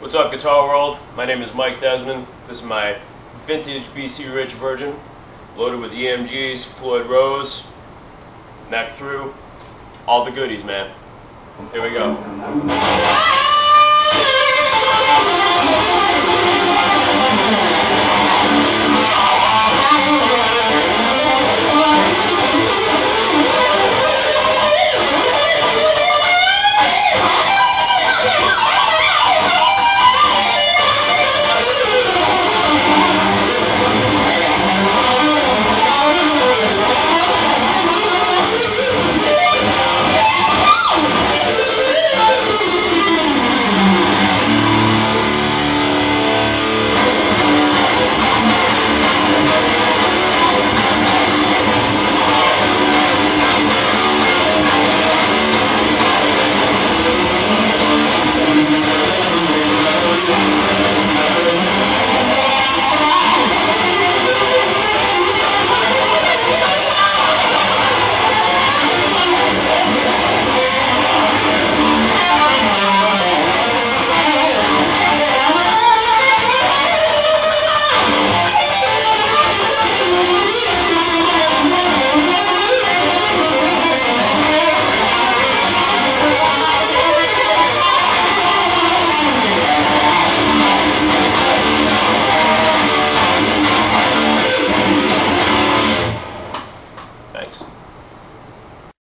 What's up, Guitar World? My name is Mike Desmond. This is my vintage B.C. Rich Virgin, loaded with EMGs, Floyd Rose, neck through, all the goodies, man. Here we go.